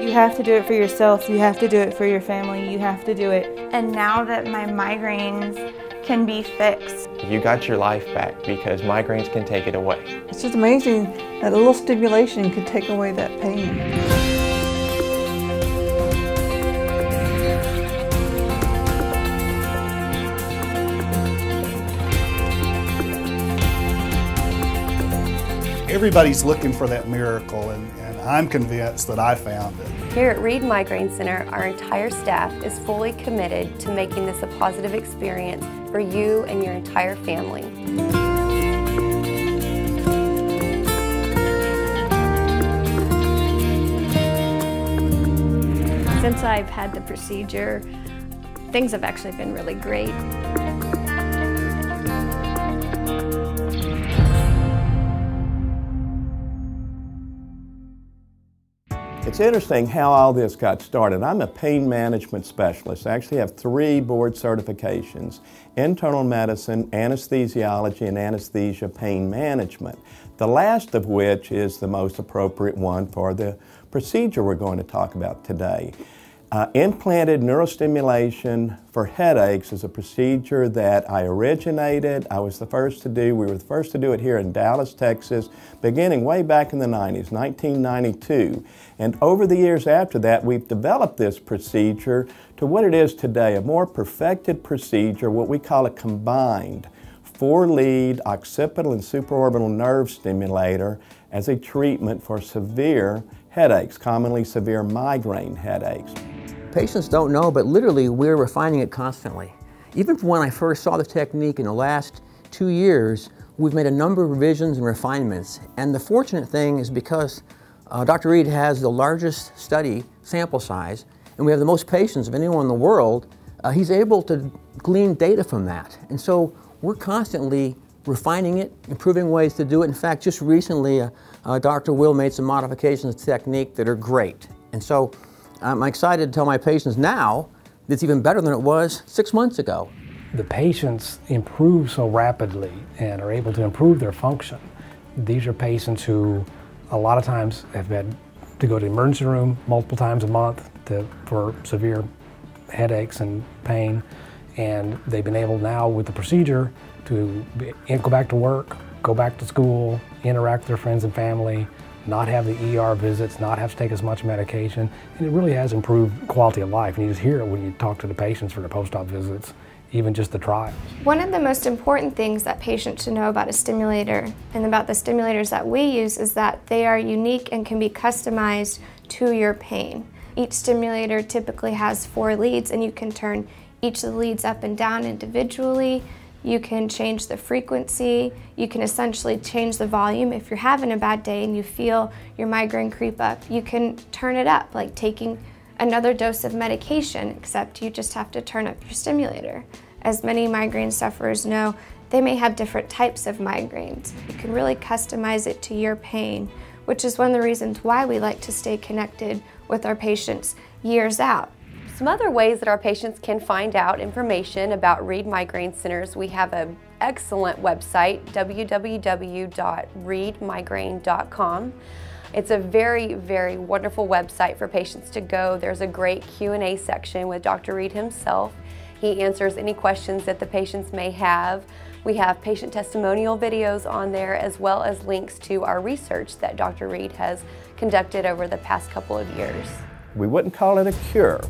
You have to do it for yourself, you have to do it for your family, you have to do it. And now that my migraines can be fixed. You got your life back because migraines can take it away. It's just amazing that a little stimulation could take away that pain. Everybody's looking for that miracle, and, and I'm convinced that I found it. Here at Reed Migraine Center, our entire staff is fully committed to making this a positive experience for you and your entire family. Since I've had the procedure, things have actually been really great. It's interesting how all this got started. I'm a pain management specialist. I actually have three board certifications, internal medicine, anesthesiology, and anesthesia pain management. The last of which is the most appropriate one for the procedure we're going to talk about today. Uh, implanted neurostimulation for headaches is a procedure that I originated. I was the first to do. We were the first to do it here in Dallas, Texas, beginning way back in the 90s, 1992. And over the years after that, we've developed this procedure to what it is today, a more perfected procedure, what we call a combined four-lead occipital and supraorbital nerve stimulator as a treatment for severe headaches, commonly severe migraine headaches. Patients don't know, but literally we're refining it constantly. Even from when I first saw the technique in the last two years, we've made a number of revisions and refinements. And the fortunate thing is because uh, Dr. Reed has the largest study sample size, and we have the most patients of anyone in the world, uh, he's able to glean data from that. And so we're constantly refining it, improving ways to do it. In fact, just recently, uh, uh Dr. Will made some modifications to the technique that are great. And so I'm excited to tell my patients now that it's even better than it was six months ago. The patients improve so rapidly and are able to improve their function. These are patients who a lot of times have had to go to the emergency room multiple times a month to, for severe headaches and pain. And they've been able now with the procedure to be, go back to work, go back to school, interact with their friends and family, not have the ER visits, not have to take as much medication, and it really has improved quality of life. And you just hear it when you talk to the patients for the post-op visits, even just the trials. One of the most important things that patients should know about a stimulator and about the stimulators that we use is that they are unique and can be customized to your pain. Each stimulator typically has four leads and you can turn each of the leads up and down individually you can change the frequency. You can essentially change the volume. If you're having a bad day and you feel your migraine creep up, you can turn it up, like taking another dose of medication, except you just have to turn up your stimulator. As many migraine sufferers know, they may have different types of migraines. You can really customize it to your pain, which is one of the reasons why we like to stay connected with our patients years out. Some other ways that our patients can find out information about Reed Migraine Centers, we have an excellent website, www.reedmigraine.com. It's a very, very wonderful website for patients to go. There's a great Q&A section with Dr. Reed himself. He answers any questions that the patients may have. We have patient testimonial videos on there as well as links to our research that Dr. Reed has conducted over the past couple of years. We wouldn't call it a cure,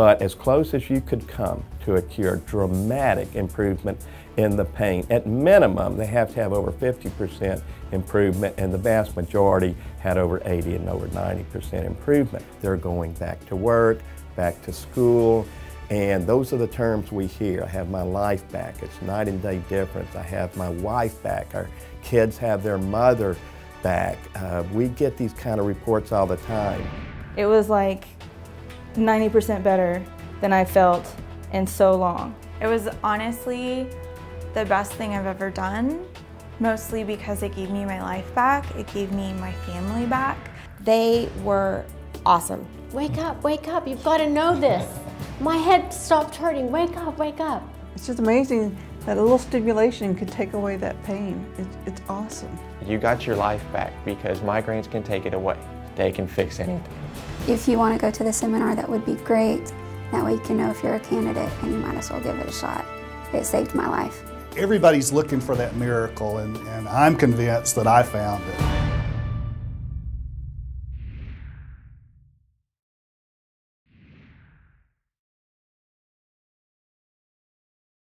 but as close as you could come to a cure, dramatic improvement in the pain. At minimum, they have to have over 50% improvement, and the vast majority had over 80 and over 90% improvement. They're going back to work, back to school, and those are the terms we hear. I have my life back. It's night and day difference. I have my wife back. Our kids have their mother back. Uh, we get these kind of reports all the time. It was like 90% better than I felt in so long. It was honestly the best thing I've ever done, mostly because it gave me my life back, it gave me my family back. They were awesome. Wake up, wake up, you've got to know this. My head stopped hurting, wake up, wake up. It's just amazing that a little stimulation could take away that pain. It's, it's awesome. You got your life back because migraines can take it away. They can fix anything. If you want to go to the seminar, that would be great. That way you can know if you're a candidate and you might as well give it a shot. It saved my life. Everybody's looking for that miracle, and, and I'm convinced that I found it.